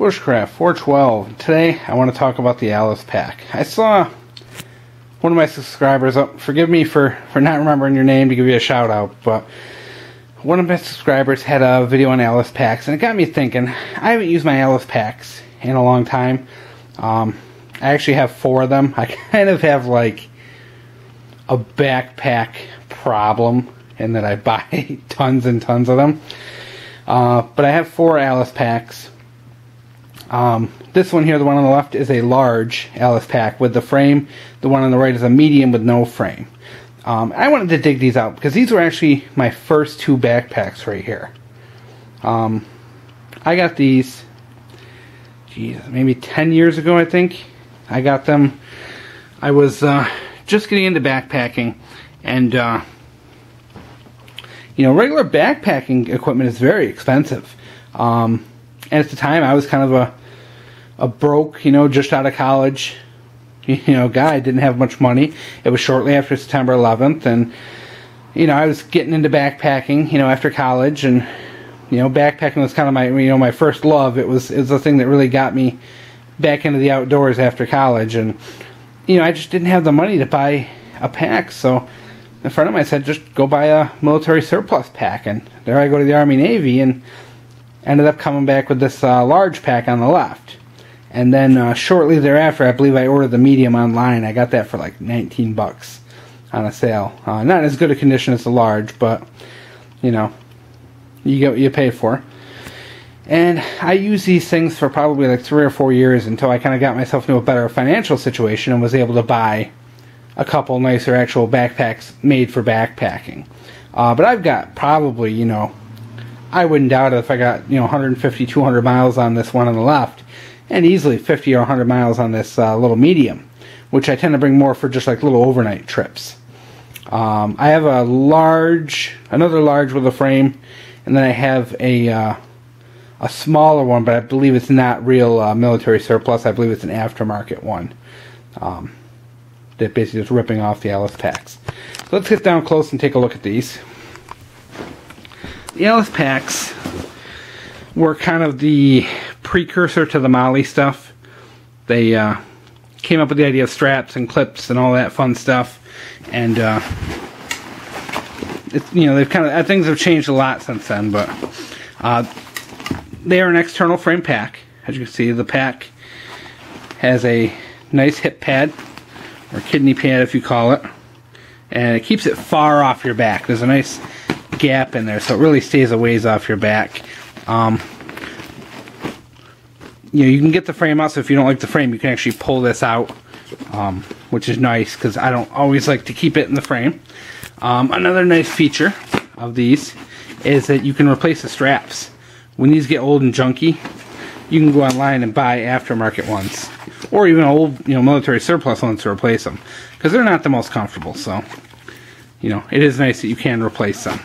Bushcraft 412. Today I want to talk about the Alice pack. I saw one of my subscribers, forgive me for, for not remembering your name to give you a shout out, but one of my subscribers had a video on Alice packs and it got me thinking. I haven't used my Alice packs in a long time. Um, I actually have four of them. I kind of have like a backpack problem in that I buy tons and tons of them. Uh, but I have four Alice packs um, this one here, the one on the left, is a large Alice pack with the frame. The one on the right is a medium with no frame. Um, I wanted to dig these out because these were actually my first two backpacks right here. Um, I got these, geez, maybe 10 years ago, I think. I got them. I was uh, just getting into backpacking, and uh, you know, regular backpacking equipment is very expensive. Um, and at the time, I was kind of a a broke, you know, just out of college, you know, guy. Didn't have much money. It was shortly after September 11th, and you know, I was getting into backpacking, you know, after college, and you know, backpacking was kind of my, you know, my first love. It was, it was the thing that really got me back into the outdoors after college, and you know, I just didn't have the money to buy a pack, so a friend of mine said, just go buy a military surplus pack, and there I go to the Army Navy, and ended up coming back with this uh, large pack on the left. And then uh, shortly thereafter, I believe I ordered the medium online. I got that for like 19 bucks on a sale. Uh, not as good a condition as the large, but you know, you get what you pay for. And I used these things for probably like three or four years until I kind of got myself into a better financial situation and was able to buy a couple nicer actual backpacks made for backpacking. Uh, but I've got probably, you know, I wouldn't doubt it if I got, you know, 150, 200 miles on this one on the left and easily 50 or 100 miles on this uh, little medium, which I tend to bring more for just like little overnight trips. Um, I have a large, another large with a frame, and then I have a uh, a smaller one, but I believe it's not real uh, military surplus. I believe it's an aftermarket one. Um, that basically just ripping off the Alice packs. So let's get down close and take a look at these. The Alice packs were kind of the precursor to the MOLLE stuff. They uh, came up with the idea of straps and clips and all that fun stuff, and uh, it's you know they've kind of things have changed a lot since then. But uh, they are an external frame pack. As you can see, the pack has a nice hip pad or kidney pad, if you call it, and it keeps it far off your back. There's a nice gap in there, so it really stays a ways off your back. Um, you know, you can get the frame out, so if you don't like the frame, you can actually pull this out, um, which is nice, because I don't always like to keep it in the frame. Um, another nice feature of these is that you can replace the straps. When these get old and junky, you can go online and buy aftermarket ones, or even old, you know, military surplus ones to replace them, because they're not the most comfortable, so, you know, it is nice that you can replace them.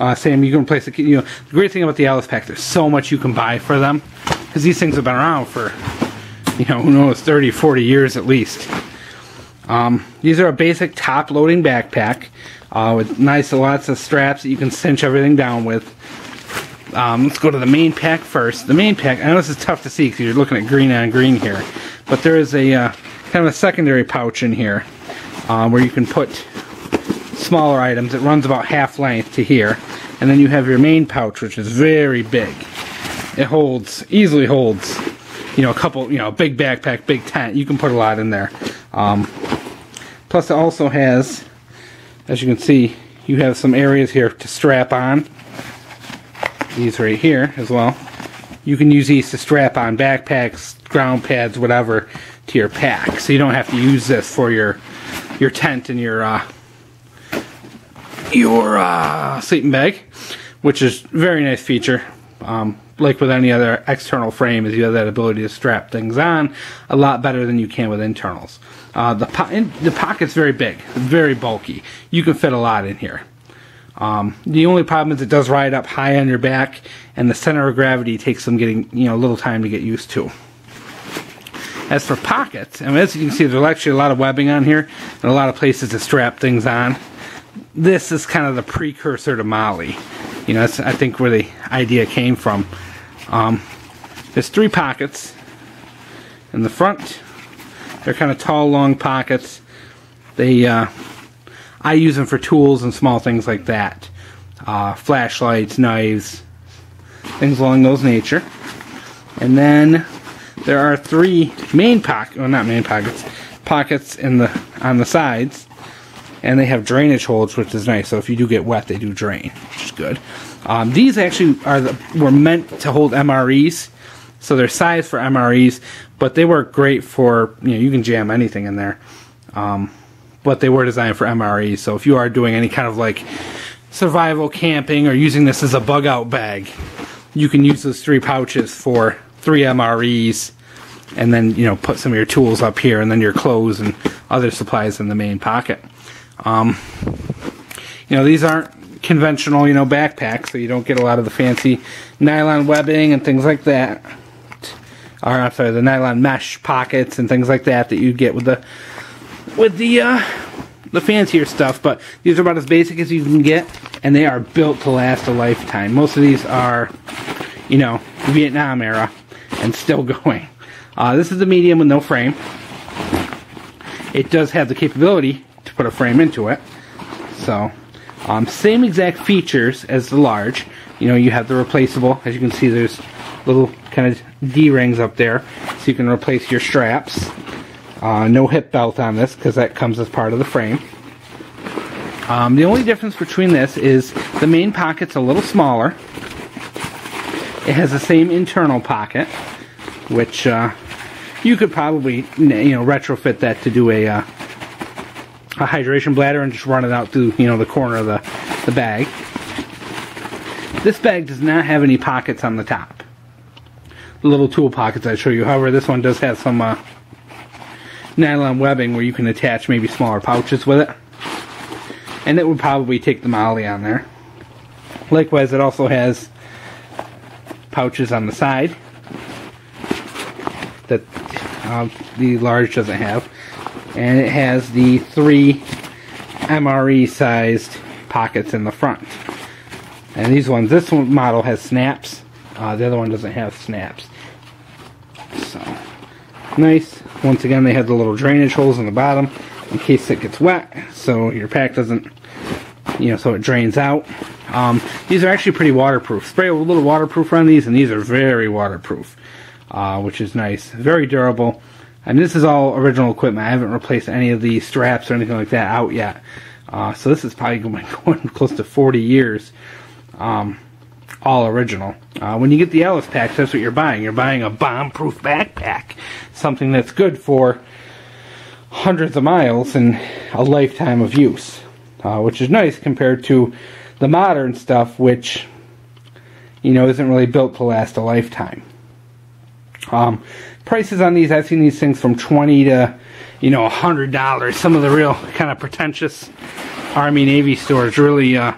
Uh, Sam, you can replace it. You know, the great thing about the Alice pack, there's so much you can buy for them because these things have been around for, you know, who knows, 30, 40 years at least. Um, these are a basic top-loading backpack uh, with nice lots of straps that you can cinch everything down with. Um, let's go to the main pack first. The main pack, I know this is tough to see because you're looking at green on green here, but there is a uh, kind of a secondary pouch in here uh, where you can put smaller items. It runs about half length to here. And then you have your main pouch, which is very big. It holds, easily holds, you know, a couple, you know, big backpack, big tent. You can put a lot in there. Um, plus it also has, as you can see, you have some areas here to strap on. These right here as well. You can use these to strap on backpacks, ground pads, whatever, to your pack. So you don't have to use this for your your tent and your uh, your uh, sleeping bag, which is very nice feature. Um, like with any other external frame, is you have that ability to strap things on a lot better than you can with internals. Uh, the, po in, the pocket's very big, very bulky. You can fit a lot in here. Um, the only problem is it does ride up high on your back, and the center of gravity takes some getting you know a little time to get used to. As for pockets, I mean, as you can see, there's actually a lot of webbing on here, and a lot of places to strap things on this is kind of the precursor to MOLLE. you know, that's I think where the idea came from. Um, there's three pockets in the front. They're kind of tall, long pockets. They, uh, I use them for tools and small things like that. Uh, flashlights, knives, things along those nature. And then there are three main pockets, well not main pockets, pockets in the on the sides. And they have drainage holes, which is nice. So if you do get wet, they do drain, which is good. Um, these actually are the, were meant to hold MREs, so they're sized for MREs, but they work great for you know you can jam anything in there. Um, but they were designed for MREs, so if you are doing any kind of like survival camping or using this as a bug out bag, you can use those three pouches for three MREs and then you know put some of your tools up here and then your clothes and other supplies in the main pocket um, you know these aren't conventional you know backpacks so you don't get a lot of the fancy nylon webbing and things like that. Or I'm sorry the nylon mesh pockets and things like that that you get with the with the uh, the fancier stuff but these are about as basic as you can get and they are built to last a lifetime. Most of these are you know Vietnam era and still going. Uh, this is the medium with no frame. It does have the capability put a frame into it. So, um, same exact features as the large. You know, you have the replaceable. As you can see, there's little kind of D-rings up there. So you can replace your straps. Uh, no hip belt on this because that comes as part of the frame. Um, the only difference between this is the main pocket's a little smaller. It has the same internal pocket which uh, you could probably you know retrofit that to do a uh, a hydration bladder and just run it out through you know the corner of the the bag. This bag does not have any pockets on the top. The little tool pockets I show you. However, this one does have some uh, nylon webbing where you can attach maybe smaller pouches with it. And it would probably take the MOLLE on there. Likewise, it also has pouches on the side that uh, the large doesn't have. And it has the three MRE sized pockets in the front. And these ones, this one model has snaps. Uh, the other one doesn't have snaps. So, nice. Once again, they have the little drainage holes in the bottom in case it gets wet, so your pack doesn't, you know, so it drains out. Um, these are actually pretty waterproof. Spray a little waterproof on these, and these are very waterproof uh, which is nice. Very durable. And this is all original equipment. I haven't replaced any of the straps or anything like that out yet. Uh, so this is probably going, close to 40 years. Um, all original. Uh, when you get the Alice packs, that's what you're buying. You're buying a bomb-proof backpack. Something that's good for hundreds of miles and a lifetime of use. Uh, which is nice compared to the modern stuff, which, you know, isn't really built to last a lifetime. Um, prices on these, I've seen these things from 20 to, you know, $100. Some of the real kind of pretentious Army Navy stores really uh,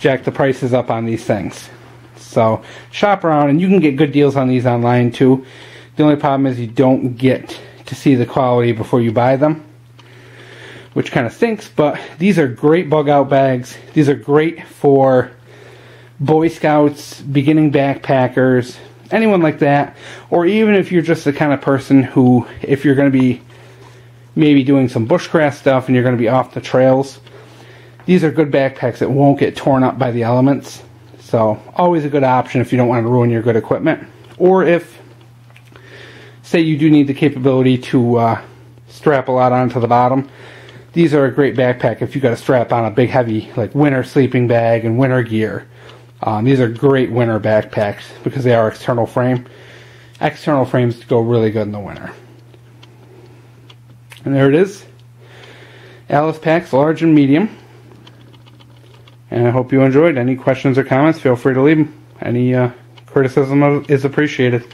jack the prices up on these things. So shop around, and you can get good deals on these online too. The only problem is you don't get to see the quality before you buy them, which kind of stinks. But these are great bug out bags. These are great for Boy Scouts, beginning backpackers, anyone like that, or even if you're just the kind of person who, if you're going to be maybe doing some bushcraft stuff and you're going to be off the trails, these are good backpacks that won't get torn up by the elements. So, always a good option if you don't want to ruin your good equipment. Or if, say, you do need the capability to uh, strap a lot onto the bottom, these are a great backpack if you got to strap on a big, heavy, like winter sleeping bag and winter gear. Um, these are great winter backpacks because they are external frame. External frames go really good in the winter. And there it is. Alice packs, large and medium. And I hope you enjoyed. Any questions or comments, feel free to leave them. Any uh, criticism is appreciated.